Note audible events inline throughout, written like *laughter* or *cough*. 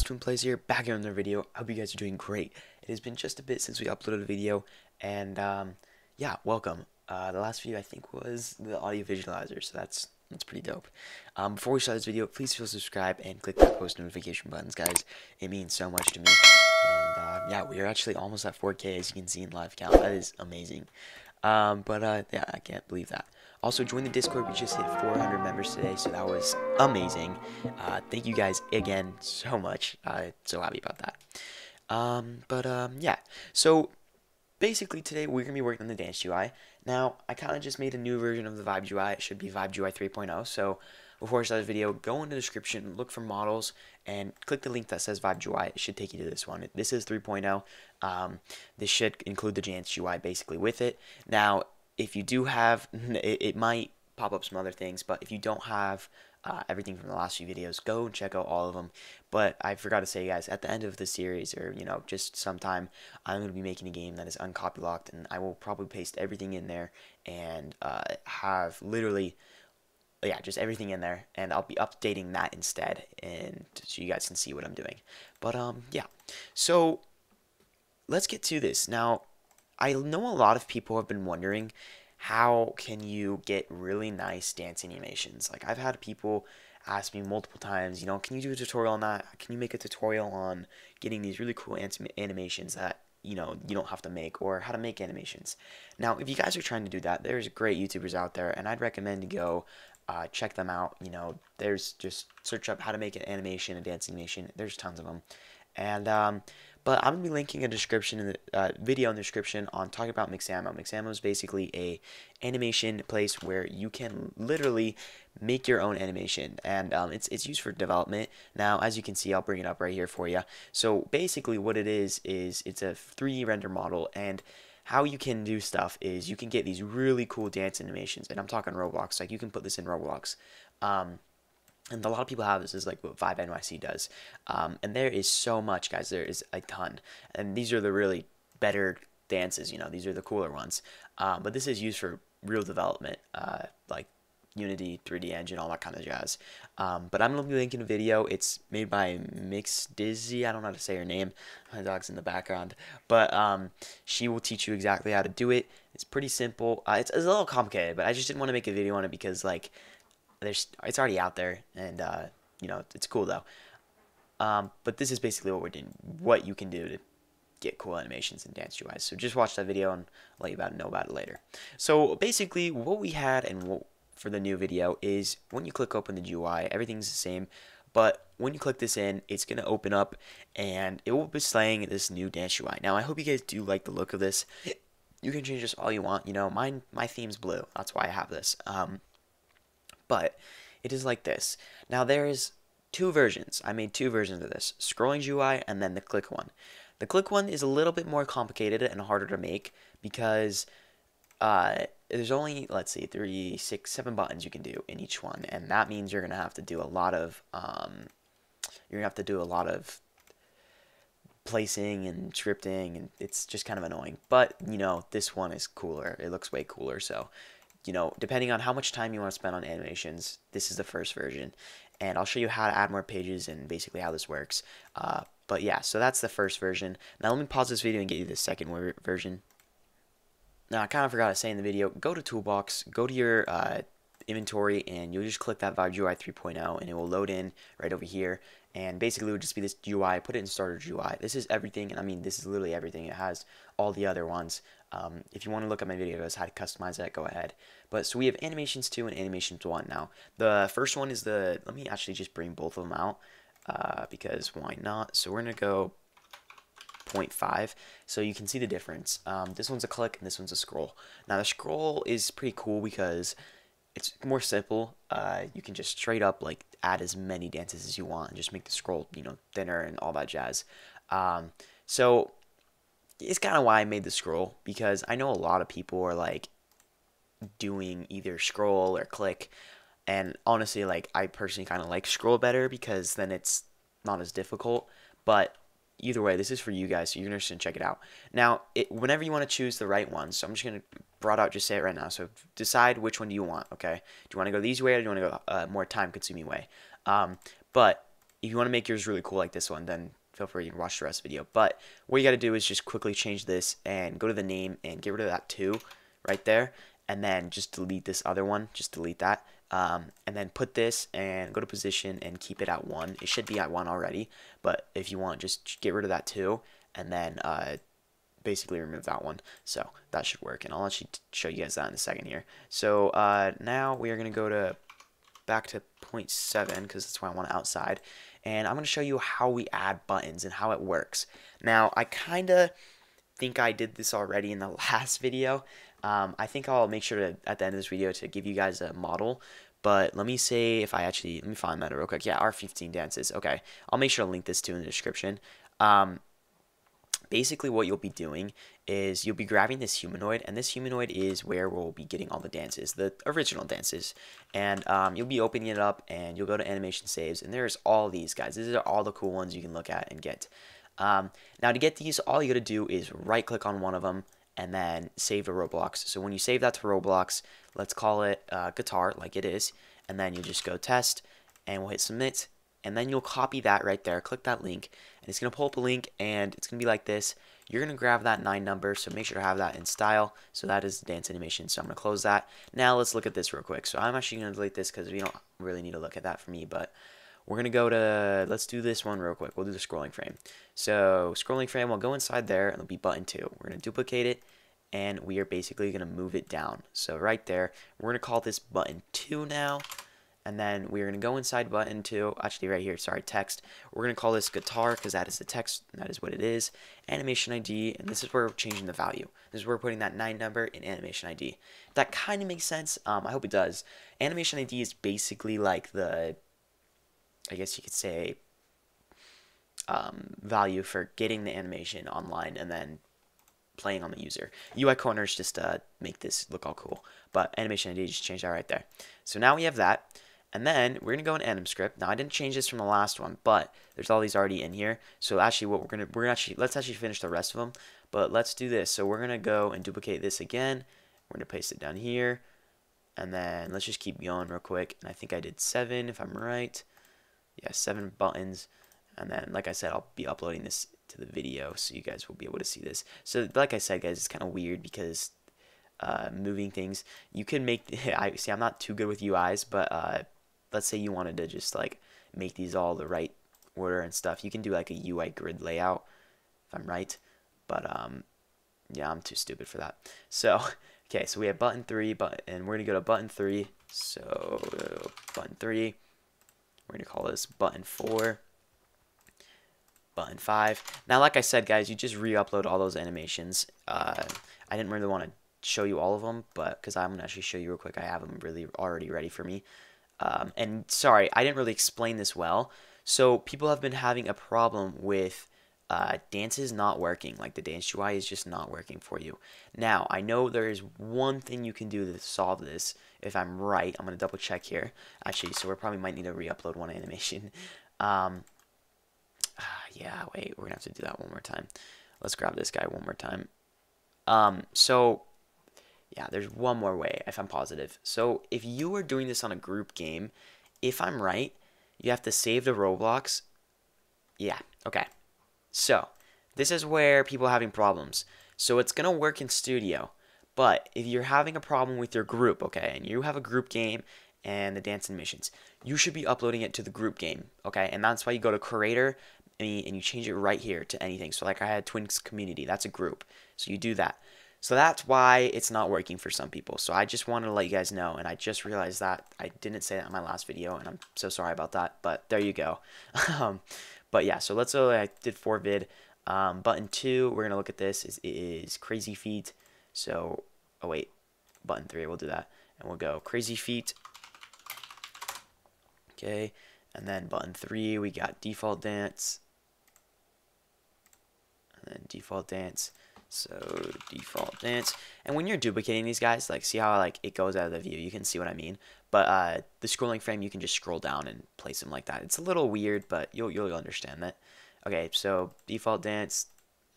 guys, TwinPlayz here, back on another video. I hope you guys are doing great. It has been just a bit since we uploaded a video, and um, yeah, welcome. Uh, the last video I think was the audio visualizer, so that's that's pretty dope. Um, before we start this video, please feel subscribe and click that post notification buttons, guys. It means so much to me. And uh, yeah, we are actually almost at 4K, as you can see in live count. That is amazing. Um, but uh, yeah, I can't believe that. Also, join the Discord. We just hit 400 members today, so that was amazing. Uh, thank you guys again so much. I'm so happy about that. Um, but um, yeah, so basically today we're gonna be working on the dance UI. Now, I kind of just made a new version of the Vibe UI. It should be Vibe UI 3.0. So before I start this video, go in the description, look for models, and click the link that says Vibe UI. It should take you to this one. This is 3.0. Um, this should include the Dance UI basically with it. Now, if you do have, *laughs* it, it might pop up some other things, but if you don't have uh, everything from the last few videos, go and check out all of them. But I forgot to say, guys, at the end of the series, or you know, just sometime, I'm going to be making a game that is uncopy locked, and I will probably paste everything in there and uh, have literally, yeah, just everything in there, and I'll be updating that instead, and so you guys can see what I'm doing. But um, yeah, so let's get to this now. I know a lot of people have been wondering how can you get really nice dance animations? Like I've had people ask me multiple times, you know, can you do a tutorial on that? Can you make a tutorial on getting these really cool animations that you know you don't have to make or how to make animations now if you guys are trying to do that there's great youtubers out there and i'd recommend to go uh, check them out you know there's just search up how to make an animation a dance animation there's tons of them and um, but I'm going to be linking a description in the uh, video in the description on talking about Mixamo. Mixamo is basically a animation place where you can literally make your own animation, and um, it's it's used for development. Now, as you can see, I'll bring it up right here for you. So basically, what it is is it's a 3D render model, and how you can do stuff is you can get these really cool dance animations, and I'm talking Roblox. Like you can put this in Roblox. Um, and a lot of people have this is like what Vibe NYC does. Um, and there is so much, guys. There is a ton. And these are the really better dances, you know, these are the cooler ones. Um, but this is used for real development, uh, like Unity, 3D Engine, all that kind of jazz. Um, but I'm to be linking a video. It's made by Mix Dizzy. I don't know how to say her name. My dog's in the background. But um, she will teach you exactly how to do it. It's pretty simple. Uh, it's, it's a little complicated, but I just didn't want to make a video on it because, like, there's it's already out there, and uh, you know it's cool though. Um, but this is basically what we're doing, what you can do to get cool animations in Dance UI. So just watch that video and I'll let you about know about it later. So basically, what we had and what for the new video is when you click open the UI, everything's the same. But when you click this in, it's going to open up and it will be displaying this new Dance UI. Now, I hope you guys do like the look of this. You can change this all you want. You know, mine, my theme's blue. That's why I have this. Um, but it is like this. Now there is two versions. I made two versions of this, scrolling UI and then the click one. The click one is a little bit more complicated and harder to make because uh, there's only, let's see, three, six, seven buttons you can do in each one. And that means you're going to have to do a lot of, um, you're going to have to do a lot of placing and scripting and it's just kind of annoying. But, you know, this one is cooler. It looks way cooler. So you know, depending on how much time you want to spend on animations, this is the first version. And I'll show you how to add more pages and basically how this works. Uh, but yeah, so that's the first version. Now let me pause this video and get you the second version. Now I kind of forgot to say in the video, go to Toolbox, go to your uh, inventory, and you'll just click that Vibe UI 3.0, and it will load in right over here. And basically, it would just be this UI. Put it in Starter UI. This is everything. And I mean, this is literally everything. It has all the other ones. Um, if you want to look at my videos how to customize that, go ahead. But so we have animations 2 and animations 1 now. The first one is the, let me actually just bring both of them out uh, because why not? So we're to go 0.5 so you can see the difference. Um, this one's a click and this one's a scroll. Now the scroll is pretty cool because it's more simple. Uh, you can just straight up like add as many dances as you want and just make the scroll you know thinner and all that jazz. Um, so it's kind of why I made the scroll because I know a lot of people are like doing either scroll or click, and honestly, like I personally kind of like scroll better because then it's not as difficult. But either way, this is for you guys, so you're just gonna check it out. Now, it, whenever you want to choose the right one, so I'm just gonna brought out just say it right now. So decide which one do you want. Okay, do you want to go the easy way or do you want to go uh, more time consuming way? Um, but if you want to make yours really cool like this one, then feel free to watch the rest of the video. But what you got to do is just quickly change this and go to the name and get rid of that two right there. And then just delete this other one. Just delete that. Um, and then put this and go to position and keep it at one. It should be at one already. But if you want, just get rid of that two. And then uh, basically remove that one. So that should work. And I'll actually show you guys that in a second here. So uh, now we are going to go to back to 0.7 because that's why I want to outside. And I'm going to show you how we add buttons and how it works. Now, I kind of think I did this already in the *laughs* last video. Um, I think I'll make sure to, at the end of this video, to give you guys a model. But let me say if I actually, let me find that real quick. Yeah, R15 dances. Okay, I'll make sure to link this to in the description. Um, basically what you'll be doing is you'll be grabbing this humanoid and this humanoid is where we'll be getting all the dances the original dances and um, you'll be opening it up and you'll go to animation saves and there's all these guys these are all the cool ones you can look at and get um, now to get these all you gotta do is right click on one of them and then save to Roblox. So when you save that to Roblox let's call it uh, guitar like it is and then you just go test and we'll hit submit and then you'll copy that right there. Click that link and it's going to pull up a link and it's going to be like this. You're going to grab that 9 number so make sure to have that in style. So that is the dance animation. So I'm going to close that. Now let's look at this real quick. So I'm actually going to delete this because we don't really need to look at that for me but we're going to go to let's do this one real quick we'll do the scrolling frame so scrolling frame we'll go inside there and it'll be button 2 we're going to duplicate it and we are basically going to move it down so right there we're going to call this button 2 now and then we're going to go inside button 2, actually right here, sorry, text. We're going to call this guitar because that is the text, that is what it is. Animation ID, and this is where we're changing the value. This is where we're putting that 9 number in animation ID. That kind of makes sense. Um, I hope it does. Animation ID is basically like the, I guess you could say, um, value for getting the animation online and then playing on the user. UI corners just uh, make this look all cool. But animation ID just change that right there. So now we have that. And then we're gonna go in AnimScript. Now I didn't change this from the last one, but there's all these already in here. So actually, what we're gonna we're gonna actually let's actually finish the rest of them. But let's do this. So we're gonna go and duplicate this again. We're gonna paste it down here, and then let's just keep going real quick. And I think I did seven, if I'm right. Yeah, seven buttons. And then, like I said, I'll be uploading this to the video, so you guys will be able to see this. So, like I said, guys, it's kind of weird because uh, moving things. You can make. *laughs* I see. I'm not too good with UIs, but uh, let's say you wanted to just like make these all the right order and stuff, you can do like a UI grid layout, if I'm right. But um, yeah, I'm too stupid for that. So, *laughs* okay, so we have button three, but and we're gonna go to button three. So button three, we're gonna call this button four. Button five. Now, like I said, guys, you just re-upload all those animations. Uh, I didn't really want to show you all of them, but because I'm gonna actually show you real quick, I have them really already ready for me. Um, and sorry, I didn't really explain this well. So people have been having a problem with uh, is not working. Like the dance UI is just not working for you. Now, I know there is one thing you can do to solve this. If I'm right, I'm going to double check here. Actually, so we probably might need to re-upload one *laughs* animation. Um, uh, yeah, wait, we're going to have to do that one more time. Let's grab this guy one more time. Um, so yeah, there's one more way if I'm positive. So if you are doing this on a group game, if I'm right, you have to save the Roblox. Yeah, okay. So this is where people are having problems. So it's going to work in studio. But if you're having a problem with your group, okay, and you have a group game and the dance and missions, you should be uploading it to the group game, okay? And that's why you go to creator and you change it right here to anything. So like I had Twins Community, that's a group. So you do that. So that's why it's not working for some people. So I just wanted to let you guys know, and I just realized that I didn't say that in my last video, and I'm so sorry about that, but there you go. *laughs* um, but yeah, so let's say I did four vid. Um, button two, we're to look at this, is, is Crazy Feet. So, oh wait, button three, we'll do that. And we'll go Crazy Feet. Okay, and then button three, we got Default Dance. And then Default Dance. So default dance. And when you're duplicating these guys, like see how like it goes out of the view, you can see what I mean. But uh, the scrolling frame, you can just scroll down and place them like that. It's a little weird, but you'll you'll understand that. Okay, so default dance,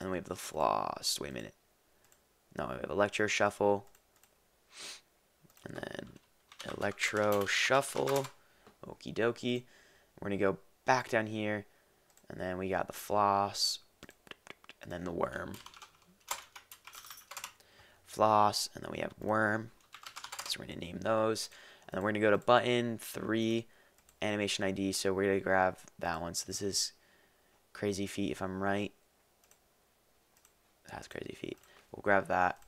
and we have the floss. Wait a minute. No, we have electro shuffle, and then electro shuffle. Okie dokie. We're gonna go back down here, and then we got the floss, and then the worm. Floss, and then we have worm. So we're going to name those. And then we're going to go to button 3, animation ID. So we're going to grab that one. So this is crazy feet if I'm right. That's crazy feet. We'll grab that,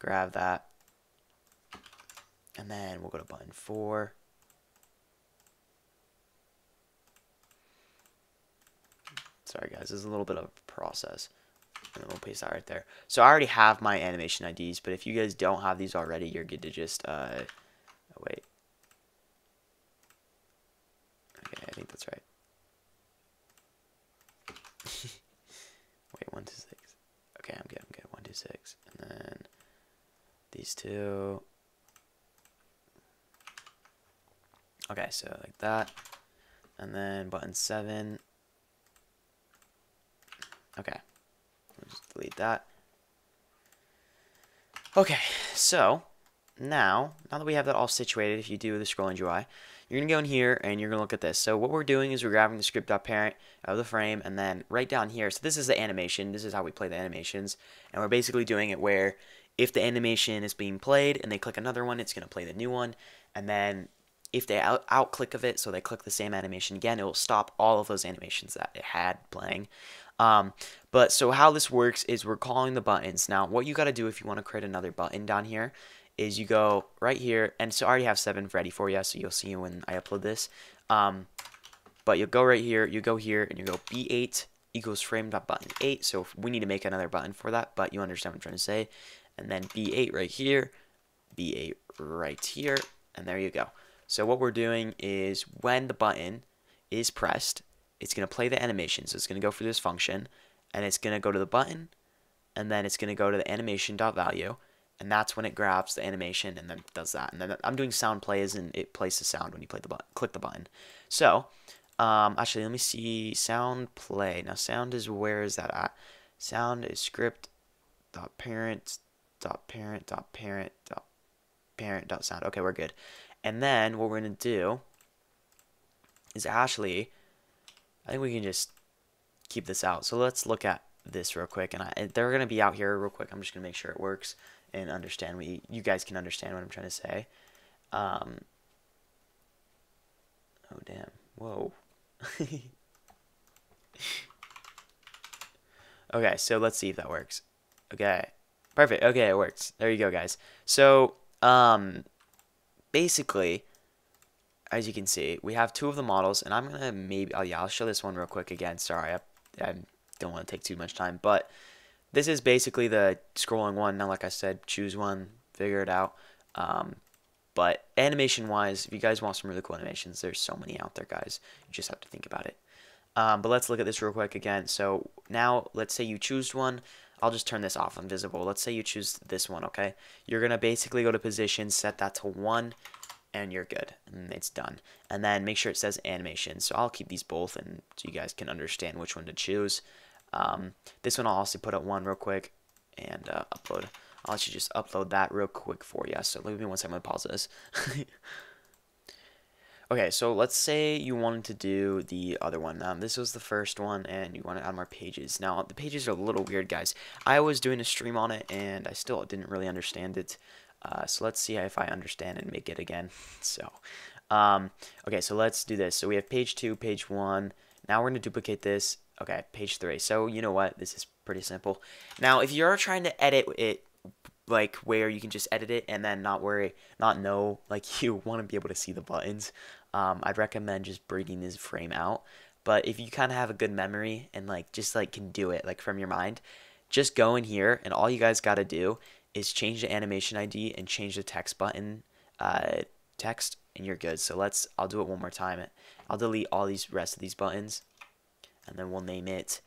grab that, and then we'll go to button 4. Sorry guys, this is a little bit of a process. And we'll paste that right there. So I already have my animation IDs, but if you guys don't have these already, you're good to just, uh, oh, wait. Okay, I think that's right. *laughs* wait, 1 to 6. Okay, I'm good, I'm good. 1 to 6. And then these two. Okay, so like that. And then button 7. Okay. Just delete that. Okay, so now, now that we have that all situated, if you do the scrolling UI, you're going to go in here and you're going to look at this. So what we're doing is we're grabbing the script.parent of the frame and then right down here, so this is the animation, this is how we play the animations, and we're basically doing it where if the animation is being played and they click another one, it's going to play the new one, and then if they out, out click of it, so they click the same animation again, it will stop all of those animations that it had playing. Um, but so how this works is we're calling the buttons. Now, what you got to do if you want to create another button down here is you go right here, and so I already have seven ready for you, so you'll see when I upload this. Um, but you'll go right here, you go here, and you go B8 equals frame dot button 8. So we need to make another button for that, but you understand what I'm trying to say. And then B8 right here, B8 right here, and there you go. So what we're doing is when the button is pressed, it's going to play the animation. So it's going to go for this function, and it's going to go to the button, and then it's going to go to the animation.value, and that's when it grabs the animation and then does that. And then I'm doing sound plays, and it plays the sound when you play the button, click the button. So, um, actually, let me see sound play. Now, sound is where is that at? Sound is script dot parent dot parent dot parent dot parent dot sound. Okay, we're good. And then what we're gonna do is actually I think we can just keep this out. So let's look at this real quick. And, I, they're going to be out here real quick. I'm just going to make sure it works and understand. We, you guys can understand what I'm trying to say. Um, oh, damn. Whoa. *laughs* okay, so let's see if that works. Okay. Perfect. Okay, it works. There you go, guys. So, um, basically, as you can see, we have two of the models, and I'm going to maybe, oh yeah, I'll show this one real quick again. Sorry, I, I don't want to take too much time, but this is basically the scrolling one. Now, like I said, choose one, figure it out. Um, but animation-wise, if you guys want some really cool animations, there's so many out there, guys. You just have to think about it. Um, but let's look at this real quick again. So now, let's say you choose one. I'll just turn this off invisible. Let's say you choose this one, okay? You're going to basically go to position, set that to 1, and you're good and it's done. And then make sure it says animation. So I'll keep these both and so you guys can understand which one to choose. Um, this one I'll also put up one real quick and uh, upload. I'll actually just upload that real quick for you so leave me one second to pause this. *laughs* Okay so let's say you wanted to do the other one. Um, this was the first one and you want to add more pages. Now the pages are a little weird guys. I was doing a stream on it and I still didn't really understand it uh, so let's see if I understand and make it again. So, um, okay, so let's do this. So we have page two, page one. Now we're going to duplicate this. Okay, page three. So you know what? This is pretty simple. Now, if you're trying to edit it, like where you can just edit it and then not worry, not know, like *laughs* you want to be able to see the buttons, um, I'd recommend just breaking this frame out. But if you kind of have a good memory and like just like can do it like from your mind, just go in here and all you guys got to do is change the animation ID and change the text button uh, text and you're good. So let's, I'll do it one more time. I'll delete all these rest of these buttons and then we'll name it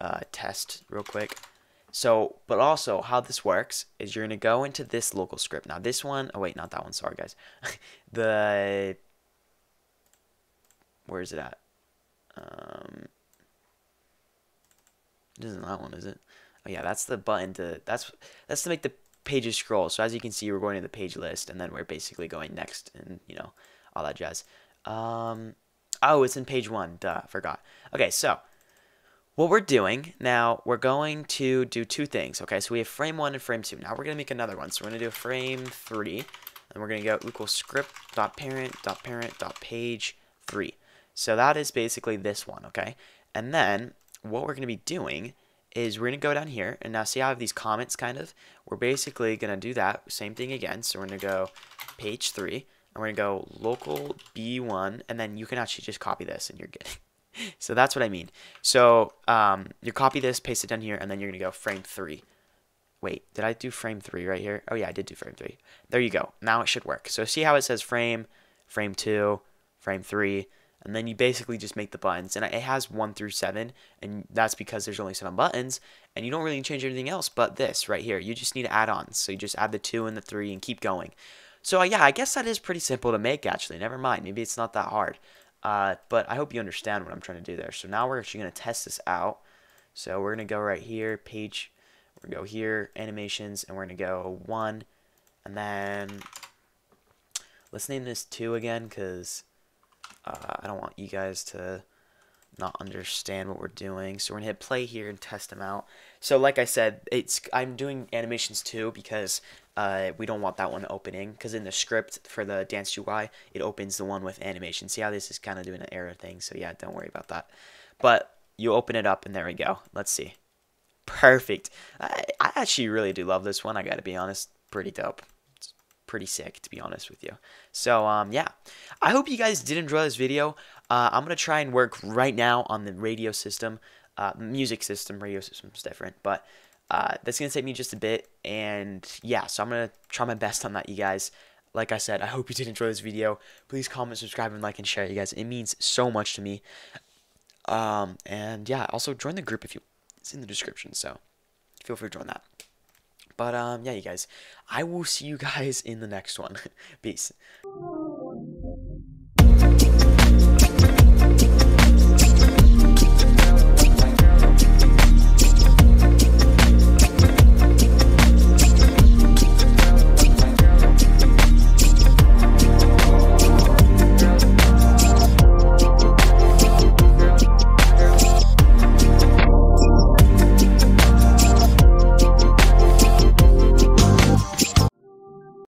uh, test real quick. So, but also how this works is you're going to go into this local script. Now this one, oh wait, not that one. Sorry guys. *laughs* the, where is it at? Um, it isn't that one, is it? Yeah, that's the button to that's that's to make the pages scroll. So as you can see, we're going to the page list, and then we're basically going next, and you know all that jazz. Um, Oh, it's in page one. Duh, forgot. Okay, so what we're doing now, we're going to do two things. Okay, so we have frame one and frame two. Now we're going to make another one. So we're going to do frame three, and we're going to go equal script dot parent dot parent dot page three. So that is basically this one. Okay, and then what we're going to be doing is we're going to go down here and now see how I have these comments kind of? We're basically going to do that same thing again. So we're going to go page 3 and we're going to go local b1 and then you can actually just copy this and you're good. *laughs* So that's what I mean. So um, you copy this paste it down here and then you're going to go frame 3 wait did I do frame 3 right here? Oh yeah I did do frame 3 there you go. Now it should work. So see how it says frame frame 2 frame 3 and then you basically just make the buttons. And it has one through seven and that's because there's only seven buttons and you don't really change anything else but this right here. You just need add-ons. So you just add the two and the three and keep going. So uh, yeah i guess that is pretty simple to make actually. Never mind. Maybe it's not that hard. Uh, but i hope you understand what i'm trying to do there. So now we're actually going to test this out. So we're going to go right here page we're going to go here animations and we're going to go one and then let's name this two again because uh, I don't want you guys to not understand what we're doing. So we're gonna hit play here and test them out. So like I said, it's I'm doing animations too because uh, we don't want that one opening because in the script for the dance UI it opens the one with animation. See how this is kind of doing an error thing. So yeah, don't worry about that. But you open it up and there we go. Let's see. Perfect. I, I actually really do love this one. I gotta be honest, pretty dope pretty sick to be honest with you. So um, yeah, I hope you guys did enjoy this video. Uh, I'm gonna try and work right now on the radio system, uh, music system. Radio system is different, but uh, that's gonna take me just a bit. And yeah, so I'm gonna try my best on that, you guys. Like I said, I hope you did enjoy this video. Please comment, subscribe, and like and share, you guys. It means so much to me. Um, and yeah, also join the group if you. It's in the description, so feel free to join that. But um, yeah, you guys, I will see you guys *laughs* in the next one. Peace.